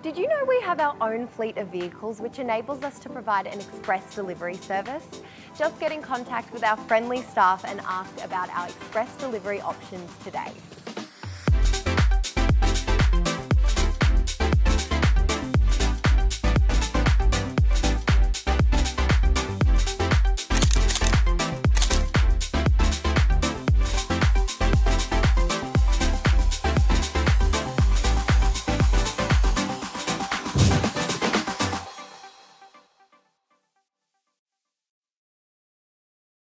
Did you know we have our own fleet of vehicles which enables us to provide an express delivery service? Just get in contact with our friendly staff and ask about our express delivery options today.